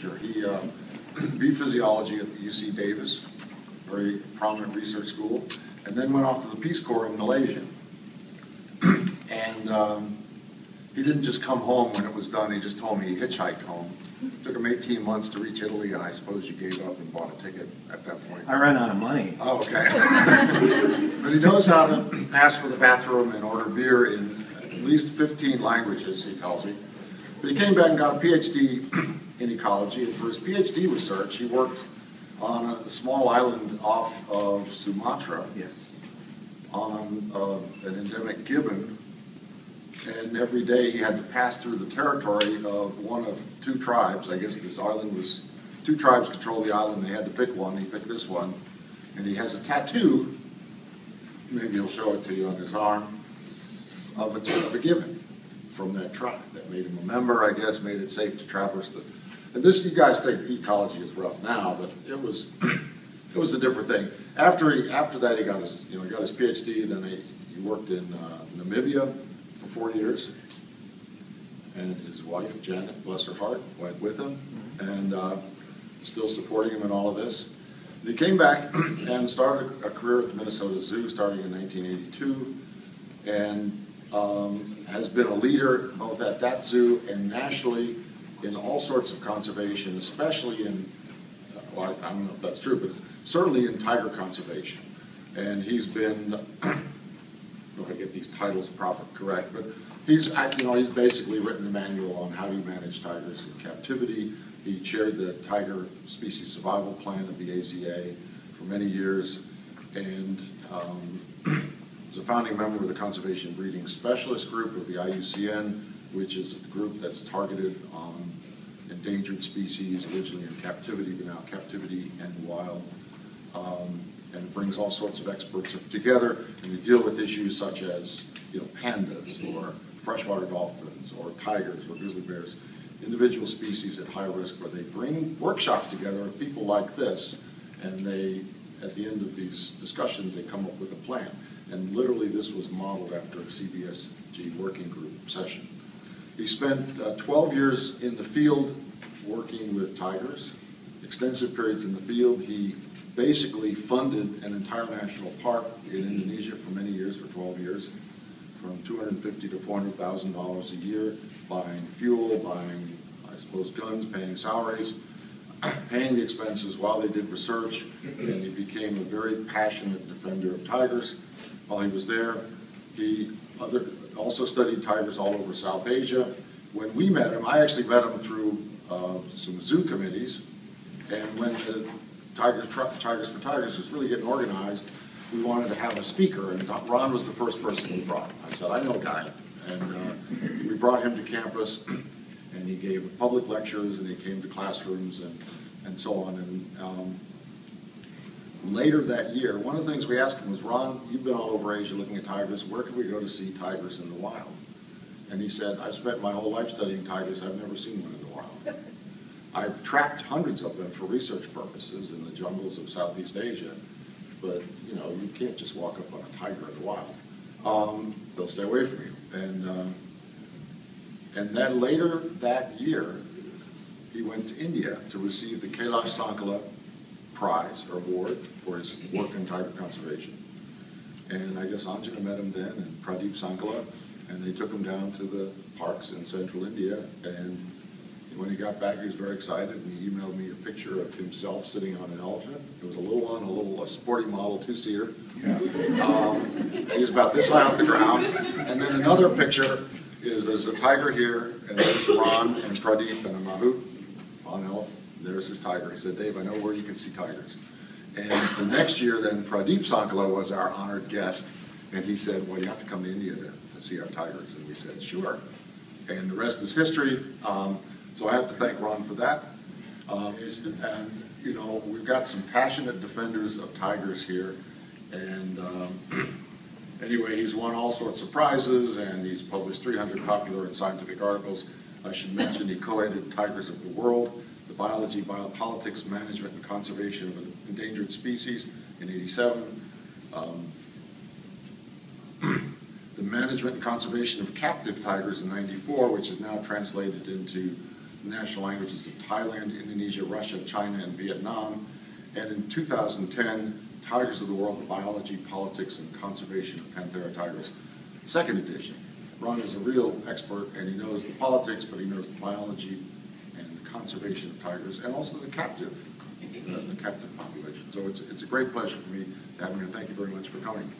teacher. He uh, beat physiology at the UC Davis, very prominent research school, and then went off to the Peace Corps in Malaysia. and um, he didn't just come home when it was done, he just told me he hitchhiked home. It took him 18 months to reach Italy, and I suppose you gave up and bought a ticket at that point. I ran out of money. Oh, okay. but he knows how to ask for the bathroom and order beer in at least 15 languages, he tells me. But he came back and got a PhD in ecology, and for his PhD research, he worked on a small island off of Sumatra. Yes. on uh, an endemic gibbon, and every day he had to pass through the territory of one of two tribes. I guess this island was, two tribes control the island, they had to pick one, he picked this one, and he has a tattoo, maybe he'll show it to you on his arm, of a, of a gibbon from that tribe. That made him a member, I guess, made it safe to traverse the, and this, you guys think ecology is rough now, but it was, it was a different thing. After he, after that, he got his, you know, he got his PhD, then he, he worked in uh, Namibia for four years. And his wife, Janet, bless her heart, went with him, and uh, still supporting him in all of this. He came back and started a career at the Minnesota Zoo starting in 1982, and um, has been a leader both at that zoo and nationally in all sorts of conservation, especially in, well, I don't know if that's true, but certainly in tiger conservation. And he's been, I don't know if I get these titles proper, correct, but he's, you know, he's basically written a manual on how do you manage tigers in captivity. He chaired the Tiger Species Survival Plan of the AZA for many years, and um, was a founding member of the Conservation Breeding Specialist Group of the IUCN, which is a group that's targeted on endangered species, originally in captivity, but now captivity and wild. Um, and it brings all sorts of experts together, and they deal with issues such as, you know, pandas, or freshwater dolphins, or tigers, or grizzly bears, individual species at high risk, where they bring workshops together of people like this, and they, at the end of these discussions, they come up with a plan. And literally, this was modeled after a CBSG working group session. He spent uh, 12 years in the field working with tigers, extensive periods in the field. He basically funded an entire national park in Indonesia for many years, for 12 years, from 250 to 400,000 dollars a year, buying fuel, buying, I suppose, guns, paying salaries, paying the expenses while they did research, and he became a very passionate defender of tigers. While he was there, he other, also studied tigers all over South Asia. When we met him, I actually met him through uh, some zoo committees, and when the Tigers, Tigers for Tigers was really getting organized, we wanted to have a speaker, and Ron was the first person we brought. I said, I know a guy. And uh, we brought him to campus, and he gave public lectures, and he came to classrooms, and, and so on. And um, later that year, one of the things we asked him was, Ron, you've been all over Asia looking at tigers. Where can we go to see tigers in the wild? And he said, I've spent my whole life studying tigers. I've never seen one in the wild. I've tracked hundreds of them for research purposes in the jungles of Southeast Asia, but you know you can't just walk up on a tiger in the wild. Um, they'll stay away from you. And uh, and then later that year, he went to India to receive the Kailash Sankhala Prize or award for his work in tiger conservation. And I guess Anjana met him then, and Pradeep Sankhala, and they took him down to the parks in central India and when he got back, he was very excited, and he emailed me a picture of himself sitting on an elephant. It was a little one, a little a sporty model two-seater. Um, he was about this high off the ground. And then another picture is there's a tiger here, and there's Ron and Pradeep and a mahout on elephant. There's his tiger. He said, Dave, I know where you can see tigers. And the next year, then Pradeep Sankhala was our honored guest, and he said, well, you have to come to India to, to see our tigers. And we said, sure. And the rest is history. Um, so I have to thank Ron for that. Um, and, you know, we've got some passionate defenders of tigers here. And um, anyway, he's won all sorts of prizes and he's published 300 popular and scientific articles. I should mention he co-edited Tigers of the World, Biology, Biopolitics, Management, and Conservation of Endangered Species in 87. Um, the Management and Conservation of Captive Tigers in 94, which is now translated into the national languages of Thailand, Indonesia, Russia, China, and Vietnam. And in 2010, Tigers of the World, the Biology, Politics, and Conservation of Panthera tigris, second edition. Ron is a real expert, and he knows the politics, but he knows the biology conservation of tigers, and also the captive, uh, the captive population. So it's, it's a great pleasure for me to have you here. Thank you very much for coming.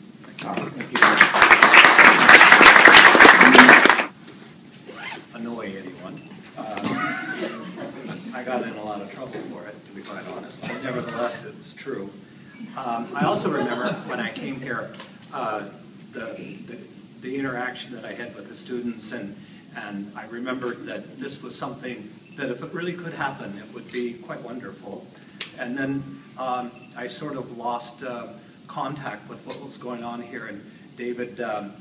Annoy anyone. Uh, I got in a lot of trouble for it, to be quite honest, but nevertheless, it was true. Um, I also remember when I came here, uh, the, the, the interaction that I had with the students, and, and I remembered that this was something that if it really could happen, it would be quite wonderful. And then um, I sort of lost uh, contact with what was going on here, and David, um,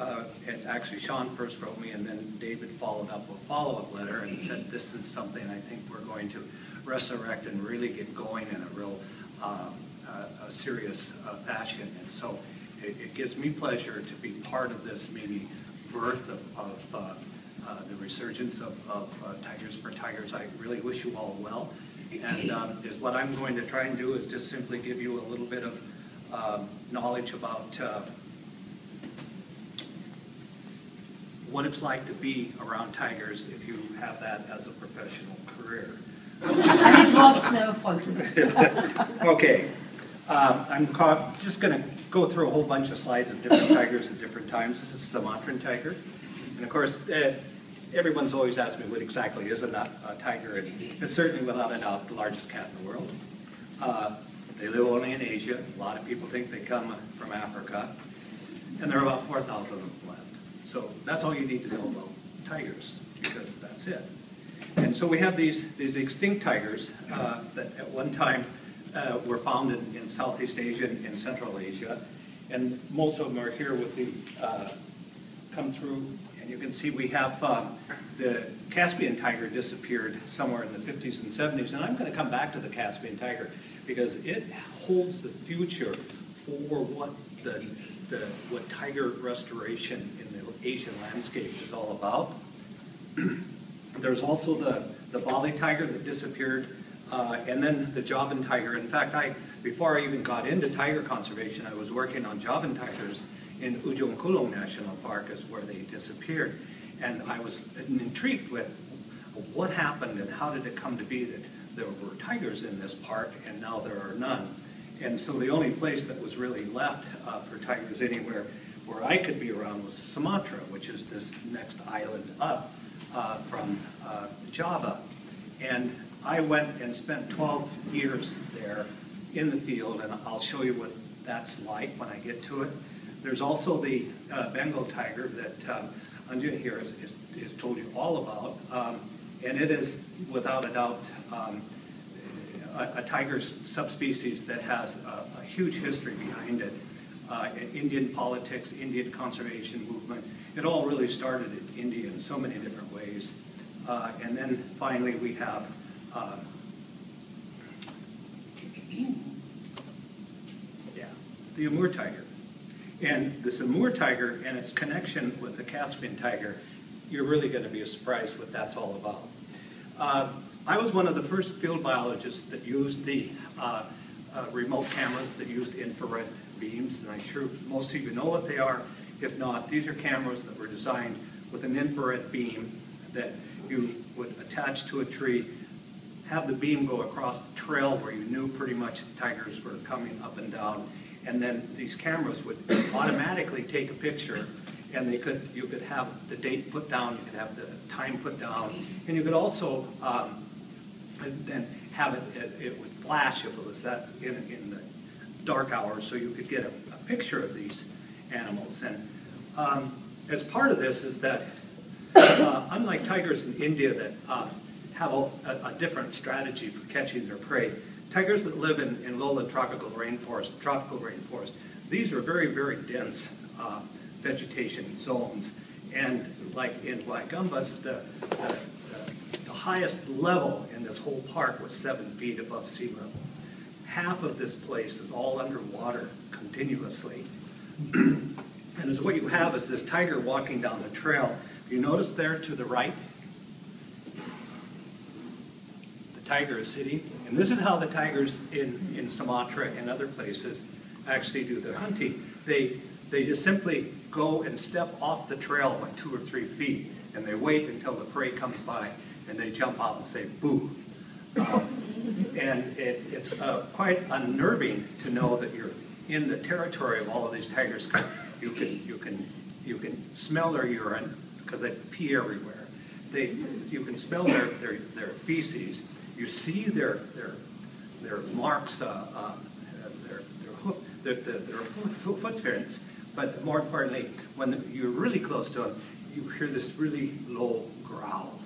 uh, and actually Sean first wrote me, and then David followed up with a follow-up letter and said, this is something I think we're going to resurrect and really get going in a real um, uh, serious uh, fashion. And so it, it, gives me pleasure to be part of this maybe birth of, of uh the resurgence of, of uh, Tigers for Tigers. I really wish you all well. And um, is what I'm going to try and do is just simply give you a little bit of um, knowledge about uh, what it's like to be around tigers if you have that as a professional career. okay, um, I'm just going to go through a whole bunch of slides of different tigers at different times. This is a Sumatran tiger. And of course, uh, everyone's always asked me what exactly is a, a, tiger, and it's certainly without a doubt the largest cat in the world. Uh, they live only in Asia. A lot of people think they come from Africa. And there are about 4,000 of them left. So that's all you need to know about tigers, because that's it. And so we have these, these extinct tigers uh, that at one time uh, were found in, in, Southeast Asia and in Central Asia. And most of them are here with the, uh, come through, and you can see we have um, the Caspian tiger disappeared somewhere in the 50s and 70s. And I'm going to come back to the Caspian tiger because it holds the future for what the, the what tiger restoration in the Asian landscape is all about. There's also the, the Bali tiger that disappeared, uh, and then the Javan tiger. In fact, I before I even got into tiger conservation, I was working on Javan tigers in Ujung Kulon National Park is where they disappeared. And I was intrigued with what happened and how did it come to be that there were tigers in this park and now there are none. And so the only place that was really left uh, for tigers anywhere where I could be around was Sumatra, which is this next island up uh, from uh, Java. And I went and spent 12 years there in the field, and I'll show you what that's like when I get to it. There's also the uh, Bengal tiger that um, here has, has, told you all about, um, and it is, without a doubt, um, a, a, tiger subspecies that has a, a huge history behind it. Uh, Indian politics, Indian conservation movement, it all really started in India in so many different ways. Uh, and then finally we have uh, yeah, the Amur tiger. And this Amur tiger and its connection with the Caspian tiger, you're really going to be surprised what that's all about. Uh, I was one of the first field biologists that used the uh, uh, remote cameras that used infrared beams, and I'm sure most of you know what they are. If not, these are cameras that were designed with an infrared beam that you would attach to a tree, have the beam go across the trail where you knew pretty much tigers were coming up and down, and then these cameras would automatically take a picture and they could you could have the date put down, you could have the time put down, and you could also um, then have it, it, it, would flash if it was that in, in the dark hours, so you could get a, a picture of these animals. And um, as part of this is that uh, unlike tigers in India that uh, have a, a, different strategy for catching their prey, tigers that live in, in lowland tropical rainforest, tropical rainforest, these are very, very dense uh, vegetation zones. And like in Way Kambas, the, the, the highest level in this whole park was seven feet above sea level. Half of this place is all underwater continuously. and as what you have is this tiger walking down the trail. You notice there to the right, tiger sitting. And this is how the tigers in, in Sumatra and other places actually do their hunting. They, they just simply go and step off the trail by two or three feet, and they wait until the prey comes by, and they jump out and say, boo. Um, and it, it's uh, quite unnerving to know that you're in the territory of all of these tigers. You can, you can, you can smell their urine because they pee everywhere. They, you can smell their, their, their feces. You see their, their, their marks, uh, uh, their, their hoof, their, their, their foot- footprints. But more importantly, when you're really close to them, you hear this really low growl.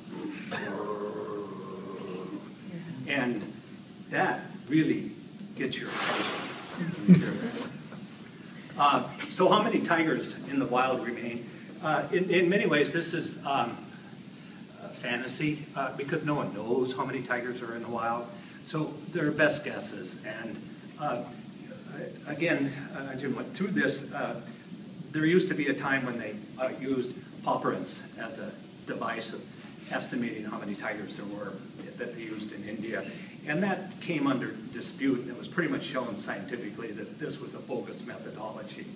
And that really gets your attention. Uh, So how many tigers in the wild remain? Uh, In, in many ways, this is um, fantasy uh, because no one knows how many tigers are in the wild. So they're best guesses. And uh, again, uh, I just went through this. uh, There used to be a time when they uh, used paw as a device of estimating how many tigers there were that they used in India. And that came under dispute, and it was pretty much shown scientifically that this was a bogus methodology.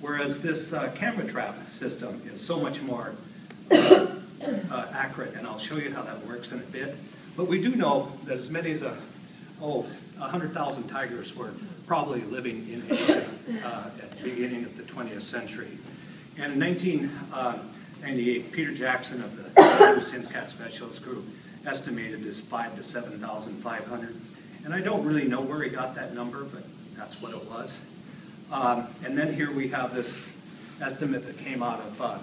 Whereas this uh, camera trap system is so much more uh, accurate, and I'll show you how that works in a bit. But we do know that as many as a, oh, 100,000 tigers were probably living in Asia uh, at the beginning of the 20th century. And in 1998, Peter Jackson of the IUCN's Cat Specialist Group estimated this five to 7,500. And I don't really know where he got that number, but that's what it was. Um, And then here we have this estimate that came out of uh,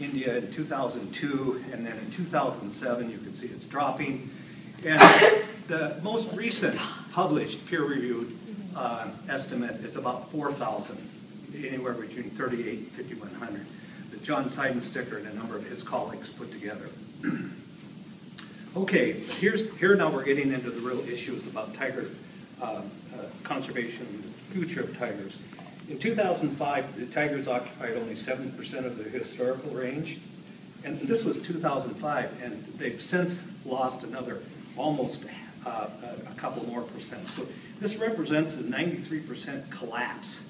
India in 2002, and then in 2007, you can see it's dropping. And the most recent published peer-reviewed uh, estimate is about 4,000, anywhere between 38 and 5,100, that John Seidensticker and a number of his colleagues put together. Okay, here's, here now we're getting into the real issues about tiger uh, uh, conservation, the future of tigers. In 2005, the tigers occupied only 7% of the historical range, and this was 2005, and they've since lost another almost uh, a couple more percent. So this represents a 93% collapse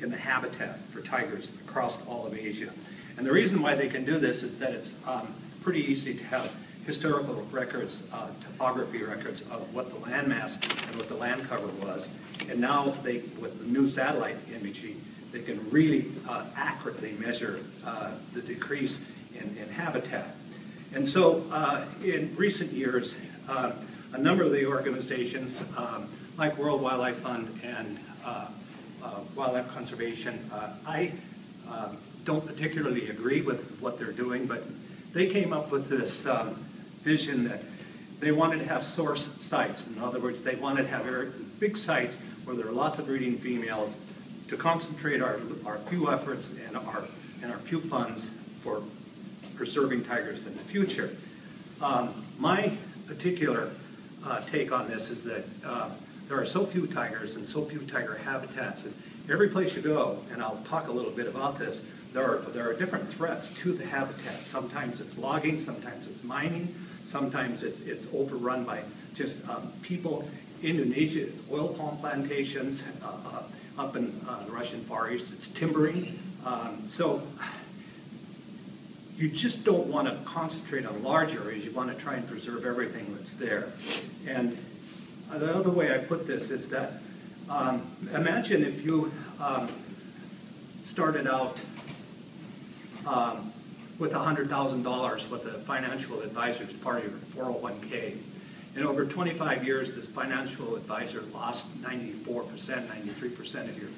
in the habitat for tigers across all of Asia. And the reason why they can do this is that it's um, pretty easy to have historical records, uh, topography records of what the landmass and what the land cover was. And now they, with the new satellite imaging, they can really uh, accurately measure uh, the decrease in, in habitat. And so uh, in recent years, uh, a number of the organizations, um, like World Wildlife Fund and uh, Wildlife Conservation, I um, don't particularly agree with what they're doing, but they came up with this um, vision that they wanted to have source sites. In other words, they wanted to have big sites where there are lots of breeding females to concentrate our, our few efforts and our, and our few funds for preserving tigers in the future. Um, my particular uh, take on this is that uh, there are so few tigers and so few tiger habitats, and every place you go, and I'll talk a little bit about this, there are, there are different threats to the habitat. Sometimes it's logging, sometimes it's mining, sometimes it's, it's overrun by just um, people. Indonesia, it's oil palm plantations. Uh, uh, up in uh, the Russian Far East, it's timbering. Um, so you just don't want to concentrate on large areas. You want to try and preserve everything that's there. And the other way I put this is that um, imagine if you um, started out um, with $100,000 with a financial advisor as part of your 401k. And over 25 years, this financial advisor lost 94%, 93% of your,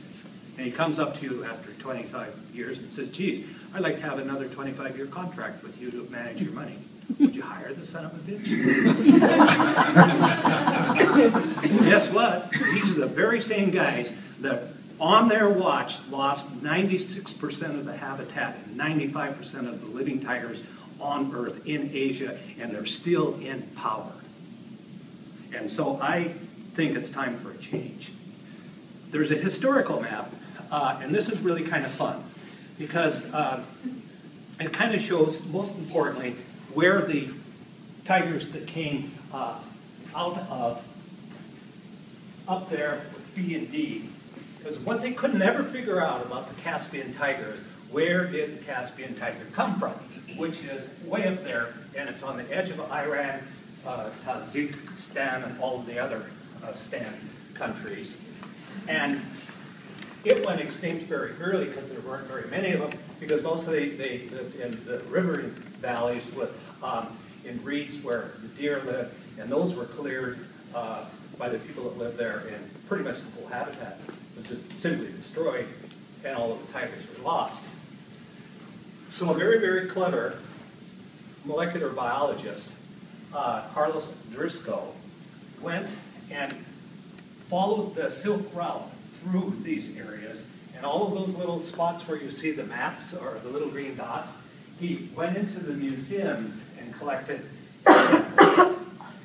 and he comes up to you after 25 years and says, geez, I'd like to have another 25-year contract with you to manage your money. Would you hire the son of a bitch? Guess what? These are the very same guys that on their watch lost 96% of the habitat and 95% of the living tigers on Earth in Asia, and they're still in power. And so I think it's time for a change. There's a historical map, uh, and this is really kind of fun because uh, it kind of shows, most importantly, where the tigers that came uh, out of up there B and D. Because what they could never figure out about the Caspian tiger is where did the Caspian tiger come from? Which is way up there, and it's on the edge of Iran, uh, Tajikistan, and all of the other uh, Stan countries. And it went extinct very early because there weren't very many of them, because mostly they lived in the river valleys with, um, in reeds where the deer lived, and those were cleared uh, by the people that lived there, and pretty much the whole habitat was just simply destroyed, and all of the tigers were lost. So a very, very clever molecular biologist, uh, Carlos Driscoll, went and followed the Silk Route through these areas, and all of those little spots where you see the maps or the little green dots, he went into the museums and collected samples.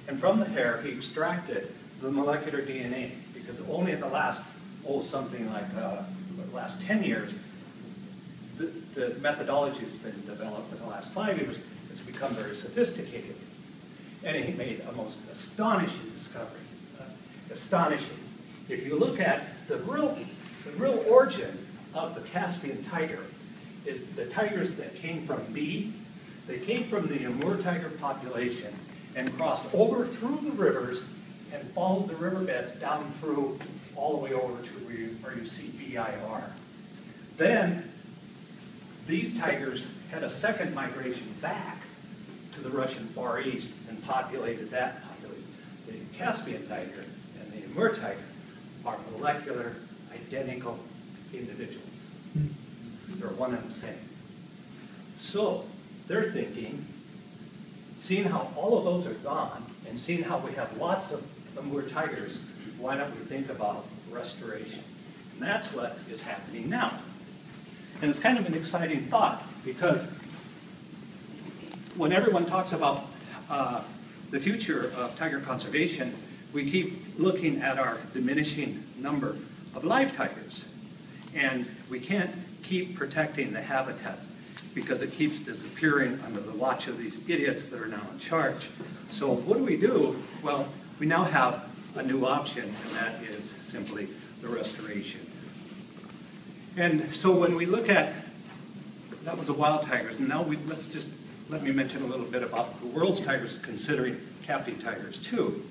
And from the hair, he extracted the molecular DNA, because only in the last, oh, something like uh, the last 10 years, the, the methodology has been developed in the last five years, it's become very sophisticated. And he made a most astonishing discovery. Uh, astonishing. If you look at the real, the real origin of the Caspian tiger is the tigers that came from B. They came from the Amur tiger population and crossed over through the rivers and followed the riverbeds down through all the way over to where you, where you see BIR. Then these tigers had a second migration back to the Russian Far East and populated that population. The Caspian tiger and the Amur tiger are molecular identical individuals. They're one and the same. So they're thinking, seeing how all of those are gone, and seeing how we have lots of Amur tigers, why don't we think about restoration? And that's what is happening now. And it's kind of an exciting thought because when everyone talks about uh, the future of tiger conservation, we keep looking at our diminishing number of live tigers. And we can't keep protecting the habitat because it keeps disappearing under the watch of these idiots that are now in charge. So what do we do? Well, we now have a new option, and that is simply the restoration. And so when we look at, that was the wild tigers, and now we, let's just, let me mention a little bit about the world's tigers considering captive tigers too.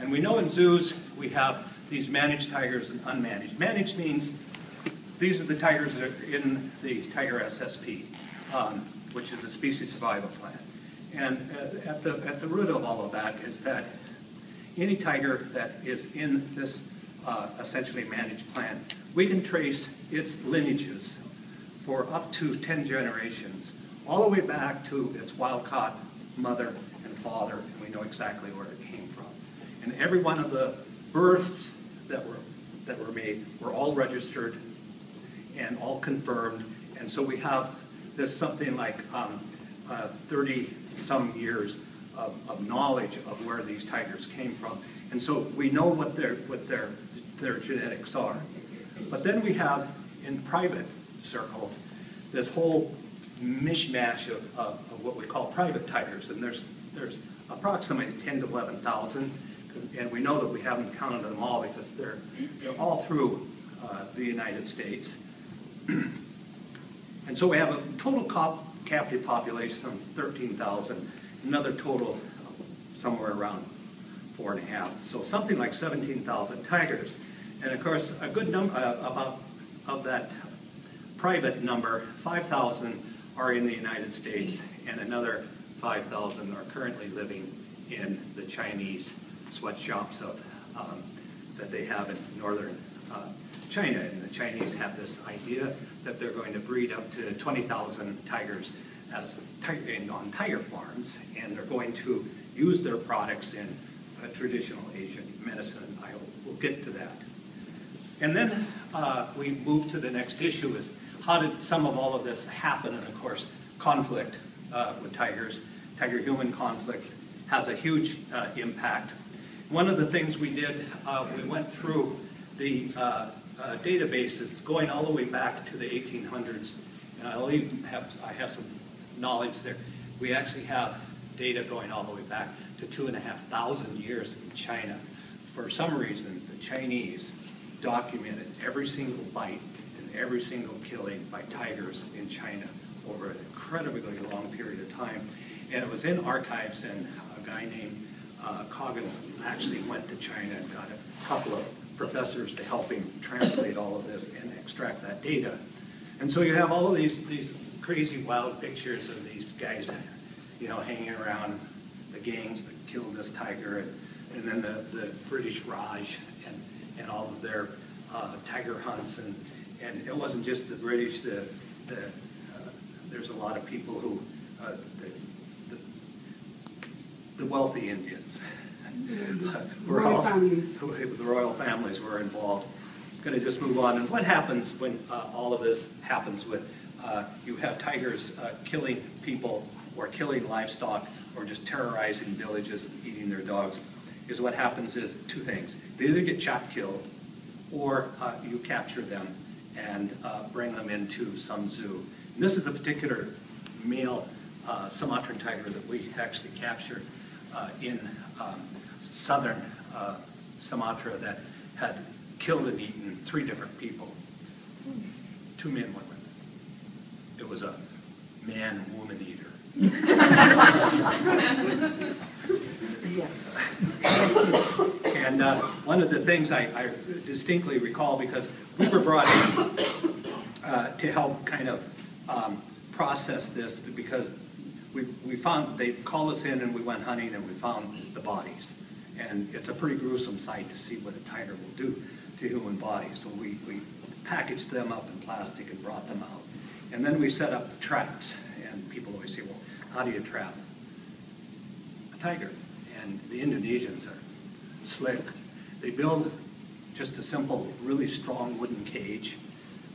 And we know in zoos we have these managed tigers and unmanaged. Managed means these are the tigers that are in the Tiger SSP, um, which is the species survival plan. And at the, at the root of all of that is that any tiger that is in this uh, essentially managed plan, we can trace its lineages for up to 10 generations, all the way back to its wild-caught mother and father, and we know exactly where it came from. And every one of the births that were, that were made were all registered and all confirmed. And so we have this something like um, uh, 30 some years of, of, knowledge of where these tigers came from. And so we know what their, what their, their genetics are. But then we have in private circles this whole mishmash of, of, of what we call private tigers. And there's, there's approximately 10 to 11,000. And we know that we haven't counted them all because they're, they're all through uh, the United States. and so we have a total captive population of 13,000, another total somewhere around four and a half. So something like 17,000 tigers. And of course, a good number, uh, about of that private number, 5,000 are in the United States and another 5,000 are currently living in the Chinese sweatshops of, um, that they have in northern uh, China. And the Chinese have this idea that they're going to breed up to 20,000 tigers as in, on tiger farms, and they're going to use their products in traditional Asian medicine. I will get to that. And then uh, we move to the next issue is how did some of all of this happen? And of course, conflict uh, with tigers, tiger-human conflict has a huge uh, impact. One of the things we did, uh, we went through the uh, uh, databases going all the way back to the 1800s. And I'll even have, I have some knowledge there. We actually have data going all the way back to two and a half thousand years in China. For some reason, the Chinese documented every single bite and every single killing by tigers in China over an incredibly long period of time. And it was in archives, and a guy named uh, Coggins actually went to China and got a couple of professors to help him translate all of this and extract that data. And so you have all of these, these crazy wild pictures of these guys, you know, hanging around the gangs that killed this tiger, and, and then the, the British Raj and, and all of their uh, tiger hunts. And, and it wasn't just the British, the, the, uh, there's a lot of people who, uh, the, the, the wealthy Indians. were Royal also- The royal families were involved. Going to just move on. And what happens when uh, all of this happens with, uh, you have tigers uh, killing people or killing livestock or just terrorizing villages and eating their dogs, is what happens is two things. They either get shot killed or uh, you capture them and uh, bring them into some zoo. And this is a particular male uh, Sumatran tiger that we actually captured in um, southern Sumatra that had killed and eaten three different people, two men, one woman. It was a man-woman eater. Yes. And uh, one of the things I I distinctly recall, because we were brought in uh, to help kind of um, process this, because we we found, they called us in and we went hunting and we found the bodies. And it's a pretty gruesome sight to see what a tiger will do to human bodies. So we we packaged them up in plastic and brought them out. And then we set up traps. And people always say, well, how do you trap tiger? And the Indonesians are slick. They build just a simple, really strong wooden cage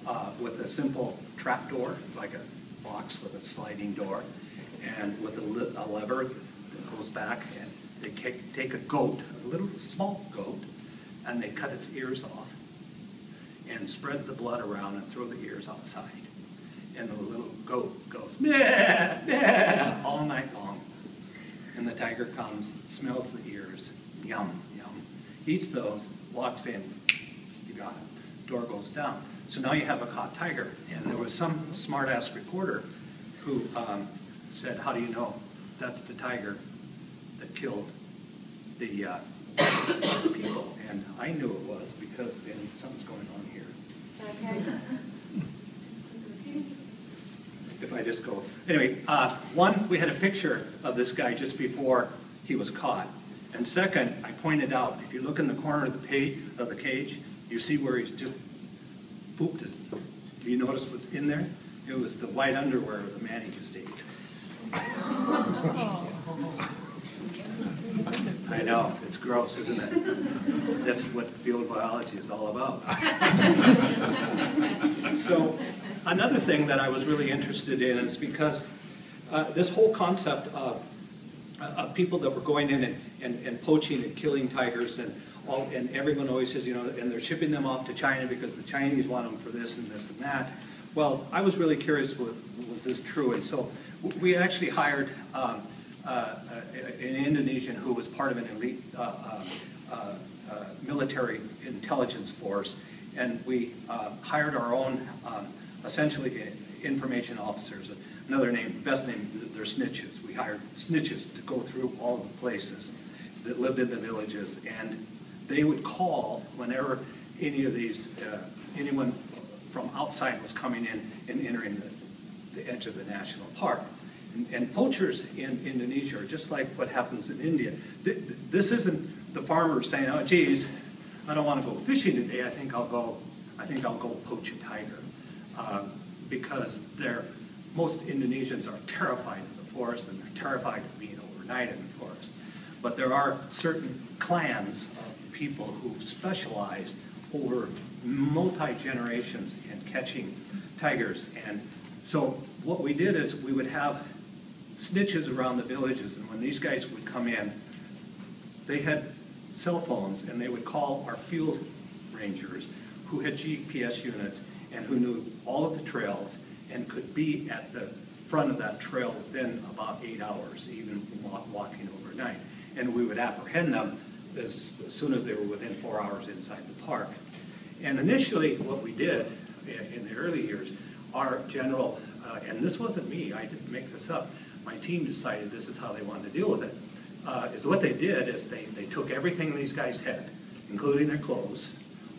uh, with a simple trap door, like a box with a sliding door, and with a, a lever that goes back, and they take a goat, a little small goat, and they cut its ears off and spread the blood around and throw the ears outside. And the little goat goes, meh, meh, all night long. And the tiger comes, smells the ears, yum, yum, eats those, walks in, you got it. Door goes down. So now you have a caught tiger. And there was some smart-ass reporter who um, said, how do you know that's the tiger that killed the uh, people? And I knew it was because then something's going on here. Okay. if I just go. Anyway, uh, one, we had a picture of this guy just before he was caught. And second, I pointed out, if you look in the corner of the page, of the cage, you see where he's just pooped his, do you notice what's in there? It was the white underwear of the man he just ate. I know, it's gross, isn't it? That's what field biology is all about. So, another thing that I was really interested in is because uh, this whole concept of, of people that were going in and, and, and poaching and killing tigers and all, and everyone always says, you know, and they're shipping them off to China because the Chinese want them for this and this and that. Well, I was really curious, was, was this true? And so we actually hired um, uh, an Indonesian who was part of an elite uh, uh, uh, uh, military intelligence force, and we uh, hired our own, um, essentially, information officers. Another name, best name, they're snitches. We hired snitches to go through all the places that lived in the villages, and they would call whenever any of these, uh, anyone from outside was coming in and entering the, the edge of the national park. And, and poachers in Indonesia are just like what happens in India. Th- th- This isn't the farmer saying, oh geez, I don't want to go fishing today, I think I'll go, I think I'll go poach a tiger. Uh, Because they're, most Indonesians are terrified of the forest and they're terrified of being overnight in the forest. But there are certain clans of people who specialize over multi-generations in catching tigers. And so what we did is we would have snitches around the villages, and when these guys would come in, they had cell phones, and they would call our field rangers, who had GPS units and who knew all of the trails and could be at the front of that trail within about eight hours, even walking overnight. And we would apprehend them as, as soon as they were within four hours inside the park. And initially, what we did in the early years, our general, uh, and this wasn't me, I didn't make this up, my team decided this is how they wanted to deal with it, uh, is what they did is they, they took everything these guys had, including their clothes,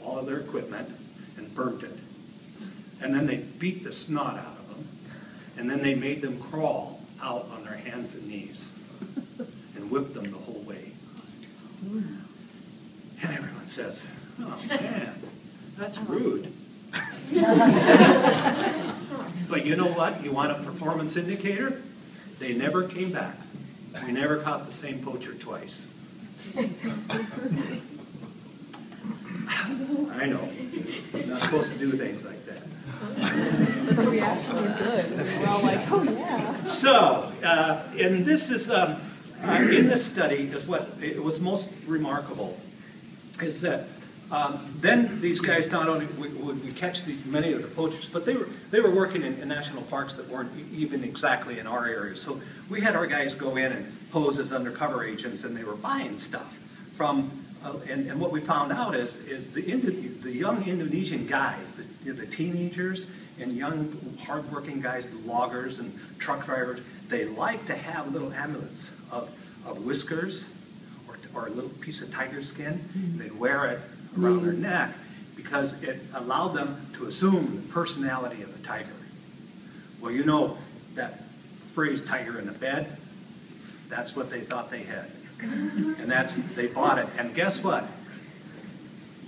all of their equipment, and burnt it. And then they beat the snot out of them, and then they made them crawl out on their hands and knees and whipped them the whole way. And everyone says, oh man, that's rude. But you know what? You want a performance indicator? They never came back. We never caught the same poacher twice. I know. Not supposed to do things like that. But the reaction was good. We're all like, oh, yeah. So, uh, and this is, um, uh, in this study is what, it was most remarkable, is that um, then these guys not only would we catch the, many of the poachers, but they were, they were working in, in national parks that weren't even exactly in our area. So we had our guys go in and pose as undercover agents, and they were buying stuff from, uh, and, and what we found out is, is the, Indo- the young Indonesian guys, the, the teenagers and young hardworking guys, the loggers and truck drivers, they like to have little amulets of, of whiskers or, or a little piece of tiger skin. They'd wear it around their neck because it allowed them to assume the personality of the tiger. Well, you know that phrase tiger in the bed, that's what they thought they had. And that's, they bought it. And guess what?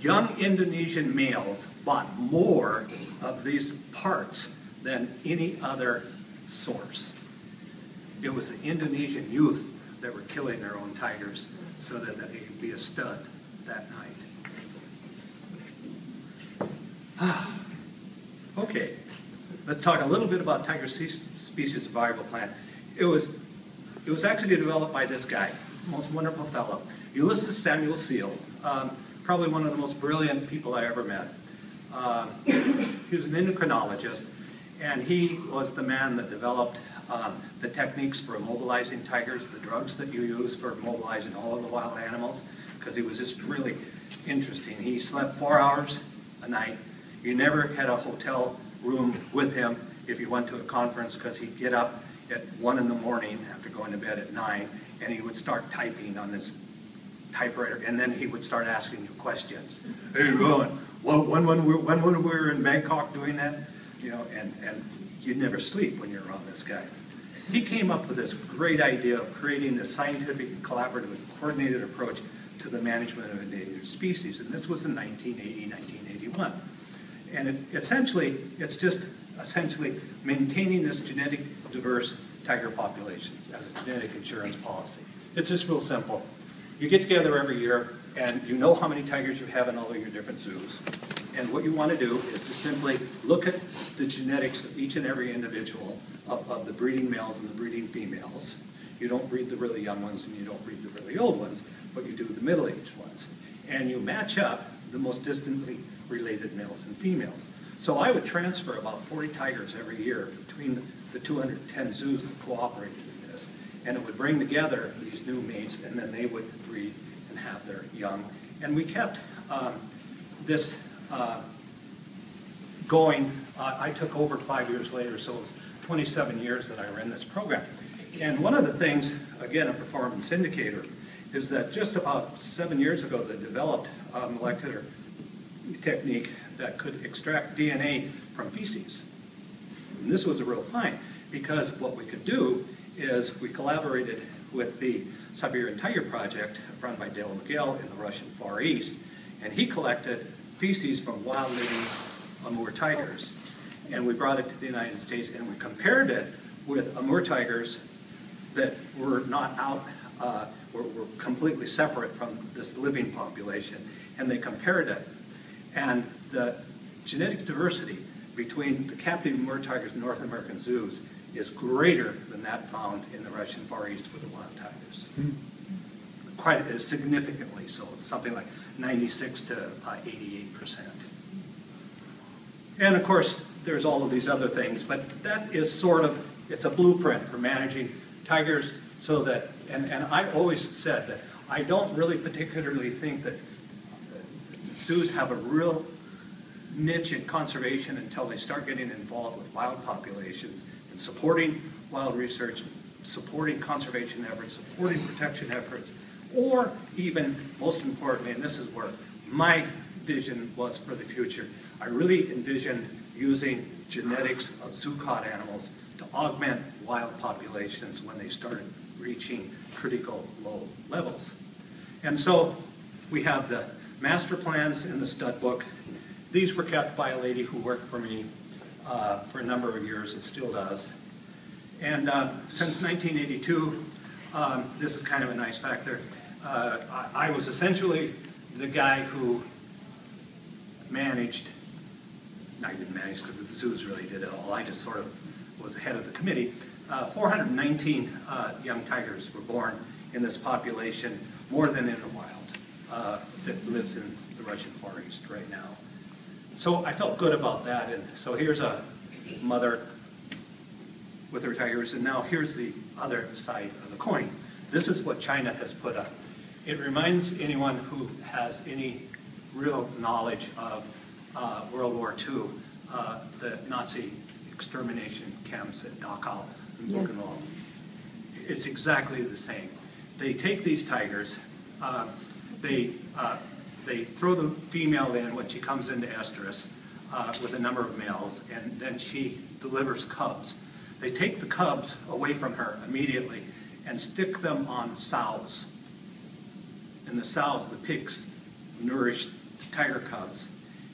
Young Indonesian males bought more of these parts than any other source. It was the Indonesian youth that were killing their own tigers so that they could be a stud that night. Okay, let's talk a little bit about tiger species survival plan. It was, it was actually developed by this guy, most wonderful fellow, Ulysses Samuel Seal, um, probably one of the most brilliant people I ever met. Uh, he was an endocrinologist, and he was the man that developed um, the techniques for immobilizing tigers, the drugs that you use for immobilizing all of the wild animals, because he was just really interesting. He slept four hours a night. You never had a hotel room with him if you went to a conference, because he'd get up at one in the morning after going to bed at nine, and he would start typing on this typewriter, and then he would start asking you questions. Hey, Rowan, well, when, when, we, when, we were in Bangkok doing that, you know, and, and you'd never sleep when you're around this guy. He came up with this great idea of creating this scientific, collaborative, and coordinated approach to the management of endangered species, and this was in 1980, 1981. And it, essentially, it's just essentially maintaining this genetic diverse tiger populations as a genetic insurance policy. It's just real simple. You get together every year and you know how many tigers you have in all of your different zoos. And what you want to do is to simply look at the genetics of each and every individual of, of the breeding males and the breeding females. You don't breed the really young ones and you don't breed the really old ones, but you do the middle-aged ones. And you match up the most distantly related males and females. So I would transfer about 40 tigers every year between the 210 zoos that cooperated in this. And it would bring together these new mates, and then they would breed and have their young. And we kept um, this uh, going. Uh, I took over five years later, so it was 27 years that I ran this program. And one of the things, again, a performance indicator, is that just about seven years ago, they developed a molecular technique that could extract DNA from feces. And this was a real find because what we could do is we collaborated with the Siberian Tiger Project run by Dale Miquelle in the Russian Far East, and he collected feces from wild living Amur tigers. And we brought it to the United States and we compared it with Amur tigers that were not out, uh, were, were completely separate from this living population. And they compared it. And the genetic diversity between the captive Amur tigers in North American zoos is greater than that found in the Russian Far East with the wild tigers. Quite uh, significantly so, It's something like 96 to uh, 88 percent. And of course, there's all of these other things, but that is sort of it's a blueprint for managing tigers so that, and, and I always said that I don't really particularly think that zoos have a real niche in conservation until they start getting involved with wild populations and supporting wild research, supporting conservation efforts, supporting protection efforts, or even, most importantly, and this is where my vision was for the future, I really envisioned using genetics of zoocod animals to augment wild populations when they started reaching critical low levels. And so we have the master plans in the stud book. These were kept by a lady who worked for me uh, for a number of years and still does. And uh, since 1982, um, this is kind of a nice factor, uh, I, I was essentially the guy who managed, no, I didn't manage because the zoos really did it all, I just sort of was the head of the committee. Uh, 419 uh, young tigers were born in this population, more than in the wild, uh, that lives in the Russian Far East right now. So I felt good about that, and so here's a mother with her tigers, and now here's the other side of the coin. This is what China has put up. It reminds anyone who has any real knowledge of uh, World War II, uh, the Nazi extermination camps at Dachau and Yes. Buchenwald. It's exactly the same. They take these tigers, uh, they, uh, they throw the female in when she comes into estrus uh, with a number of males, and then she delivers cubs. They take the cubs away from her immediately and stick them on sows. And the sows, the pigs, nourish the tiger cubs.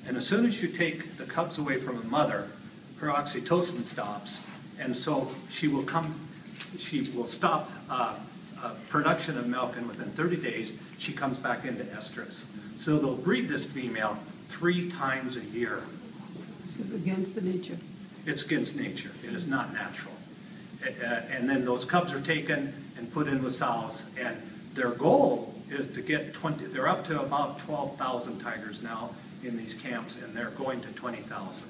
And as soon as you take the cubs away from a mother, her oxytocin stops, and so she will come, she will stop uh, uh, production of milk, and within 30 days, she comes back into estrus. So they'll breed this female three times a year. This is against the nature. It's against nature. It is not natural. Uh, And then those cubs are taken and put in with sows, and their goal is to get 20, they're up to about 12,000 tigers now in these camps, and they're going to 20,000.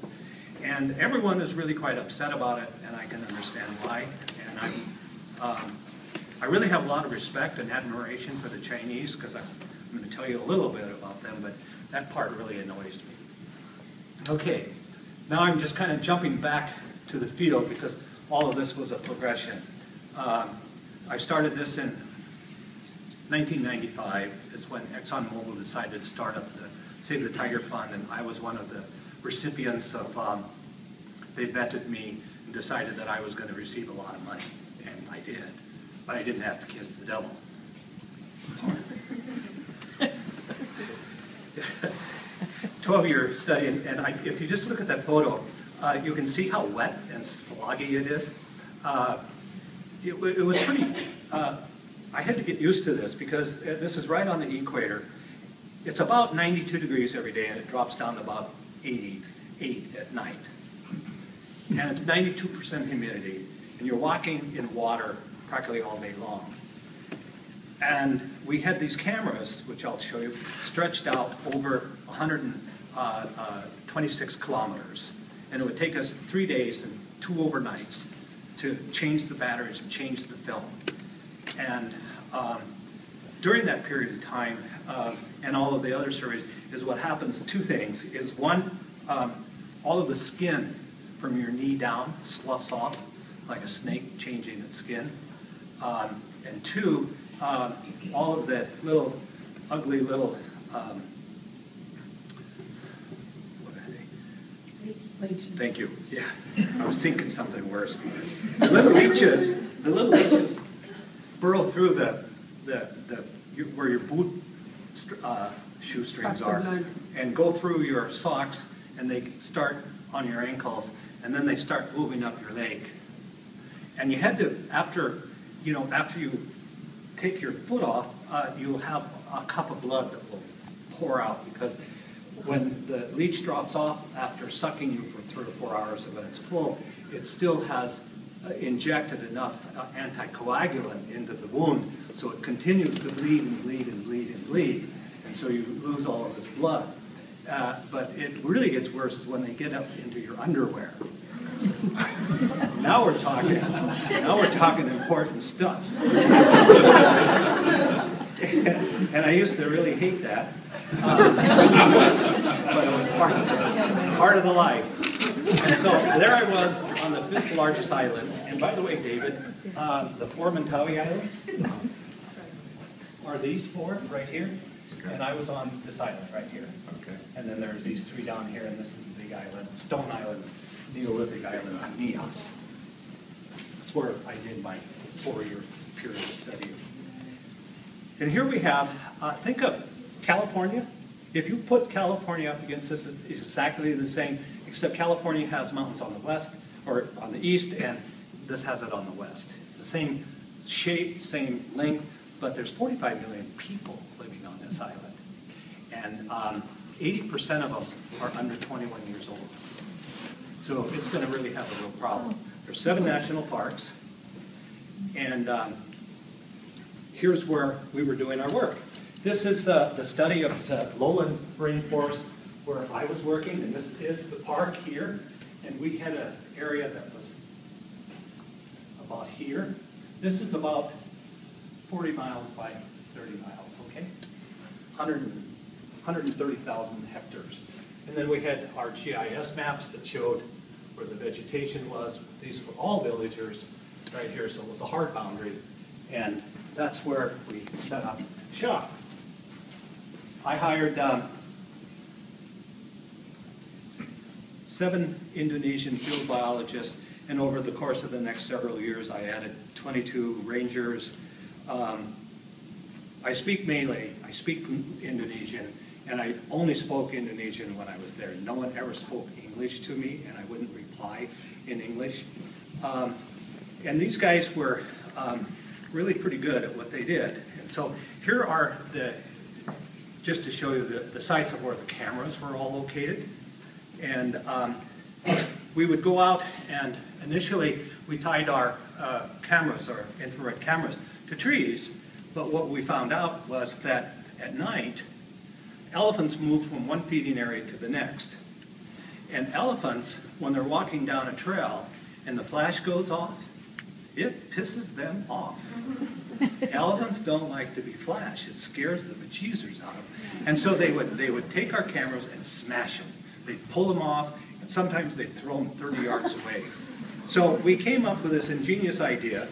And everyone is really quite upset about it, and I can understand why. And I'm, um, I really have a lot of respect and admiration for the Chinese, because I'm going to tell you a little bit about them, but that part really annoys me. Okay, now I'm just kind of jumping back to the field because all of this was a progression. Um, I started this in 1995 is when ExxonMobil decided to start up the Save the Tiger Fund, and I was one of the recipients of, um, they vetted me and decided that I was going to receive a lot of money, and I did, but I didn't have to kiss the devil. 12-year study, and and I, if you just look at that photo, uh, you can see how wet and sloggy it is. Uh, it, it was pretty, uh, I had to get used to this because uh, this is right on the equator. It's about 92 degrees every day and it drops down to about 88 at night. And it's 92% humidity and you're walking in water practically all day long. And we had these cameras, which I'll show you, stretched out over 126 kilometers. And it would take us three days and two overnights to change the batteries and change the film. And um, during that period of time, um, and all of the other surveys, is what happens, two things, is one, um, all of the skin from your knee down sloughs off, like a snake changing its skin. Um, and two, um, all of the little, ugly little, um, what are they? Thank you, yeah. I was thinking something worse. The little leeches, the little leeches burrow through the, the, the, where your boot uh, shoestrings are. And go through your socks, and they start on your ankles, and then they start moving up your leg. And you had to, after, you know, after you take your foot off, uh, you'll have a cup of blood that will pour out because when the leech drops off after sucking you for three or four hours and when it's full, it still has uh, injected enough uh, anticoagulant into the wound, so it continues to bleed and bleed and bleed and bleed, and so you lose all of this blood. Uh, but it really gets worse when they get up into your underwear. Now we're talking, now we're talking important stuff. And I used to really hate that. Um, But it was part of, it was part of the life. And so there I was on the fifth largest island. And by the way, David, uh, the four Mentawai Islands are these four right here. And I was on this island right here. Okay. And then there's these three down here, and this is the big island, Stone Island, Neolithic Island, Neos. That's where I did my four-year period of study. And here we have, uh, think of California. If you put California up against this, it's exactly the same, except California has mountains on the west, or on the east, and this has it on the west. It's the same shape, same length, but there's 45 million people living on this island. And um, 80% of them are under 21 years old. So it's going to really have a real problem. There's seven national parks, and um, here's where we were doing our work. This is uh, the study of the lowland rainforest where I was working, and this is the park here. And we had an area that was about here. This is about 40 miles by 30 miles, okay? 100 and- 130,000 hectares. And then we had our GIS maps that showed where the vegetation was. These were all villagers right here, so it was a hard boundary. And that's where we set up shop. I hired um, seven Indonesian field biologists, and over the course of the next several years, I added 22 rangers. Um, I speak mainly, I speak Indonesian, and I only spoke Indonesian when I was there. No one ever spoke English to me, and I wouldn't reply in English. Um, and these guys were um, really pretty good at what they did. And so here are the, just to show you the, the sites of where the cameras were all located. And um, we would go out and initially we tied our uh, cameras, our infrared cameras, to trees. But what we found out was that at night, elephants move from one feeding area to the next. And elephants, when they're walking down a trail and the flash goes off, it pisses them off. Elephants don't like to be flashed. It scares the bejesus out of them. And so they would, they would take our cameras and smash them. They'd pull them off, and sometimes they'd throw them 30 yards away. So we came up with this ingenious idea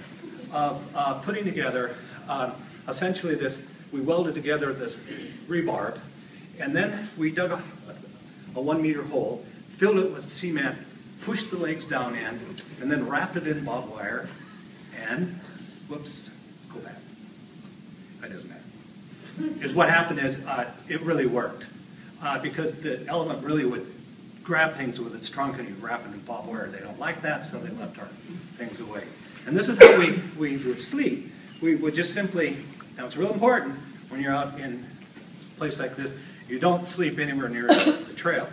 of uh, putting together uh, essentially this, we welded together this rebarb, and then we dug a, a one meter hole, filled it with cement, pushed the legs down in, and then wrapped it in barbed wire, and, whoops, go back. That doesn't matter. Is what happened is, uh, it really worked. Uh, because the elephant really would grab things with its trunk and you wrap it in barbed wire. They don't like that, so they left our things away. And this is how we, we would sleep. We would just simply, now it's real important when you're out in a place like this, you don't sleep anywhere near the, trail.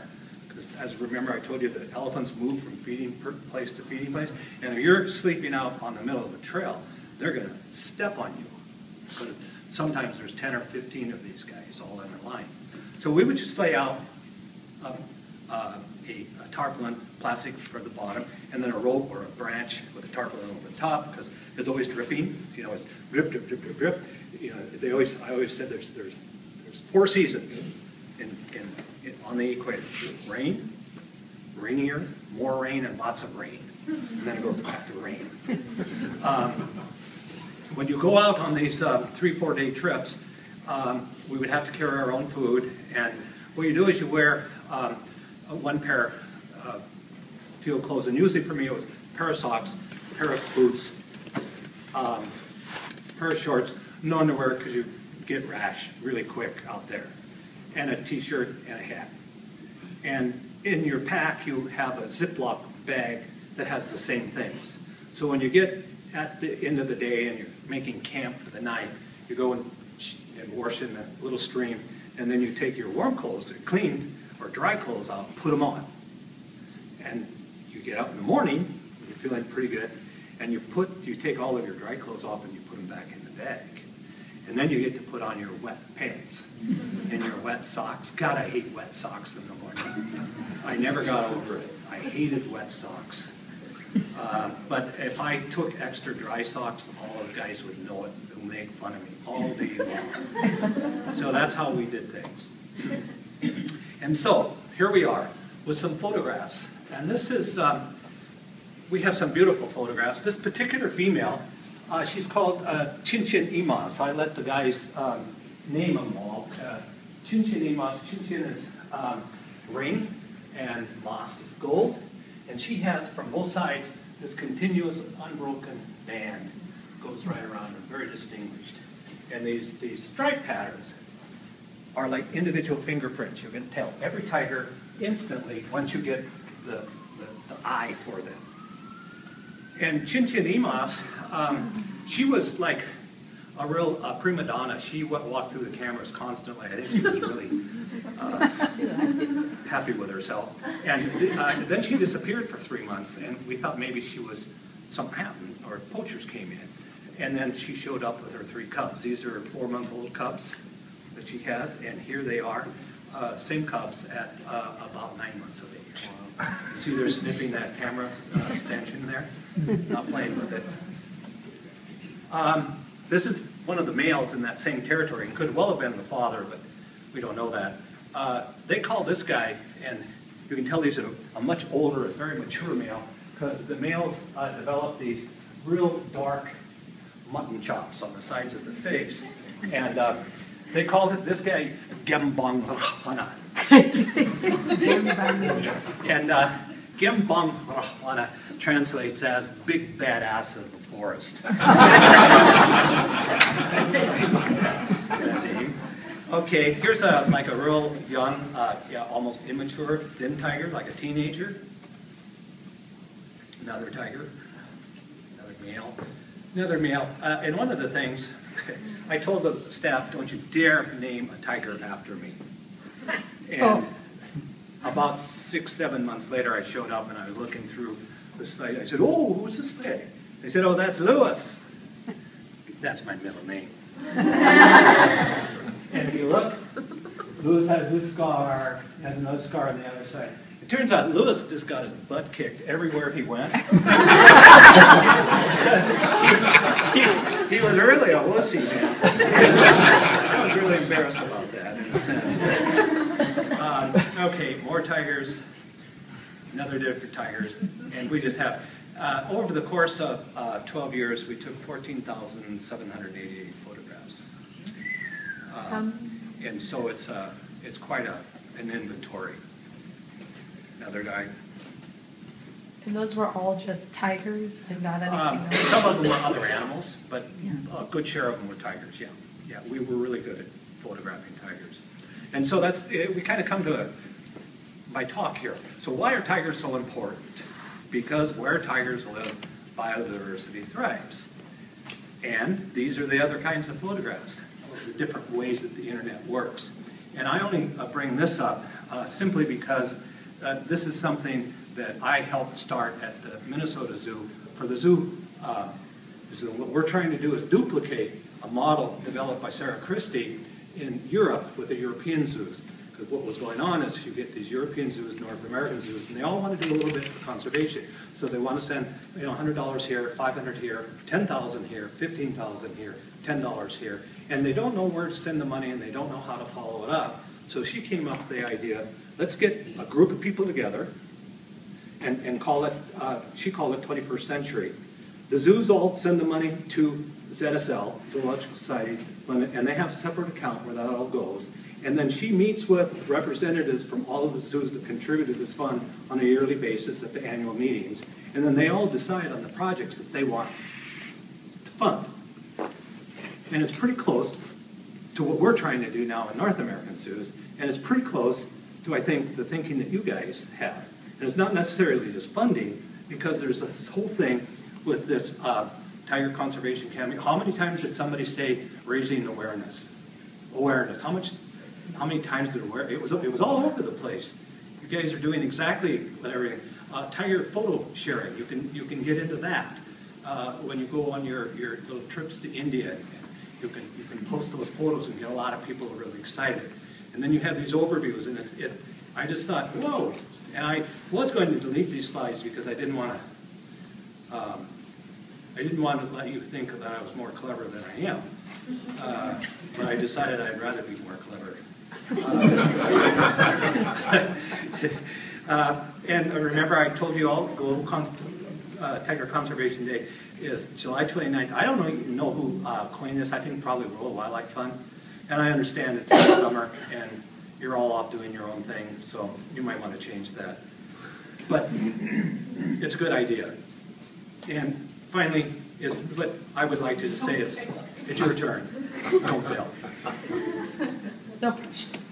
Because as remember I told you that elephants move from feeding place to feeding place. And if you're sleeping out on the middle of the trail, they're going to step on you. Because sometimes there's 10 or 15 of these guys all in a line. So we would just lay out um, uh, a, a tarpaulin, plastic for the bottom, and then a rope or a branch with a tarpaulin over the top because it's always dripping. You know, it's drip, drip, drip, drip, drip. You know, they always, I always said there's, there's, there's four seasons in, in, in, on the equator. Rain, rainier, more rain, and lots of rain. And then it goes back to rain. Um, when you go out on these uh, three, four day trips, um, we would have to carry our own food. And what you do is you wear um, one pair of field clothes. And usually for me, it was a pair of socks, a pair of boots, um, pair of shorts, no underwear because you get rash really quick out there, and a t-shirt and a hat. And in your pack, you have a Ziploc bag that has the same things. So when you get at the end of the day and you're making camp for the night, you go and, wash in the little stream, and then you take your warm clothes, they're cleaned, or dry clothes out, and put them on. And you get up in the morning, you're feeling pretty good, and you put, you take all of your dry clothes off and you put them back in the bag. And then you get to put on your wet pants and your wet socks. God, I hate wet socks in the morning. I never got over it. I hated wet socks. Uh, But if I took extra dry socks, all the guys would know it, and make fun of me all day long. So that's how we did things. And so, here we are with some photographs. And this is, um, we have some beautiful photographs. This particular female, uh, she's called uh, Imas. I let the guys um, name them all. Uh, Chin Chin Imas, is um, ring, and Mas is gold. And she has, from both sides, this continuous unbroken band. Goes right around and very distinguished. And these, these stripe patterns are like individual fingerprints. You can tell every tiger instantly once you get the, the, the eye for them. And Chin Chin Imas, um, she was like a real uh, prima donna. She wa- walked through the cameras constantly. I think she was really uh, happy with herself. And uh, then she disappeared for three months, and we thought maybe she was something happened or poachers came in. And then she showed up with her three cubs. These are four-month-old cubs that she has, and here they are, uh, same cubs at uh, about nine months of age. You See, they're sniffing that camera uh, stanchion there, not playing with it. Um, This is one of the males in that same territory, and could well have been the father, but we don't know that. Uh, They call this guy, and you can tell he's a, a much older, a very mature male, because the males uh, develop these real dark mutton chops on the sides of the face. And uh, they called it, this guy, Gembong Rahwana. And Gembong Rahwana translates as big badass of the forest. Okay, here's a, like a real young, uh, yeah, almost immature thin tiger, like a teenager. Another tiger, another male, another male. Uh, and one of the things, I told the staff, don't you dare name a tiger after me. And about six, seven months later, I showed up and I was looking through the site. I said, oh, who's this thing? They said, oh, that's Lewis. That's my middle name. And if you look, Lewis has this scar, has another scar on the other side. It turns out Lewis just got his butt kicked everywhere he went. he, he was really a wussy man. I was really embarrassed about that in a sense. Um, okay, more tigers, another different tigers, and we just have. Uh, over the course of uh, 12 years, we took 14,788 photographs. Uh, Um, and so it's, uh, it's quite a, an inventory. Another guy. And those were all just tigers and not Um, else? Some of them were other animals, but a good share of them were tigers, yeah. Yeah, we were really good at photographing tigers. And so that's, eh, we kind of come to my talk here. So why are tigers so important? Because where tigers live, biodiversity thrives. And these are the other kinds of photographs, the different ways that the internet works. And I only uh, bring this up uh, simply because uh, this is something that I helped start at the Minnesota Zoo for the zoo. Uh, zoo. What we're trying to do is duplicate a model developed by Sarah Christie in Europe with the European zoos. Because what was going on is you get these European zoos, North American zoos, and they all want to do a little bit for conservation. So they want to send, you know, $100 here, 500 here, 10,000 here, 15,000 here, $10 here, and they don't know where to send the money and they don't know how to follow it up. So she came up with the idea, let's get a group of people together and, and call it, uh, she called it 21st century. The zoos all send the money to ZSL, Zoological Society, and they have a separate account where that all goes. And then she meets with representatives from all of the zoos that contribute to this fund on a yearly basis at the annual meetings. And then they all decide on the projects that they want to fund. And it's pretty close to what we're trying to do now in North American zoos, and it's pretty close to, I think, the thinking that you guys have. And it's not necessarily just funding, because there's this whole thing with this uh, tiger conservation campaign. How many times did somebody say raising awareness? Awareness. How much? How many times did aware? It was it was all over the place. You guys are doing exactly what everything. Uh, tiger photo sharing. You can you can get into that uh, when you go on your, your little trips to India. You can you can post those photos and get a lot of people really excited. And then you have these overviews, and it's it. I just thought, whoa! And I was going to delete these slides because I didn't want to Um, I didn't want to let you think that I was more clever than I am, uh, but I decided I'd rather be more clever. Uh, And remember, I told you all, Global uh, Tiger Conservation Day is July 29th. I don't even know who uh, coined this, I think probably World Wildlife Fund. And I understand it's the summer, and you're all off doing your own thing, so you might want to change that. But it's a good idea. And finally, is what I would like to say is, it's your turn. Don't fail. No pressure.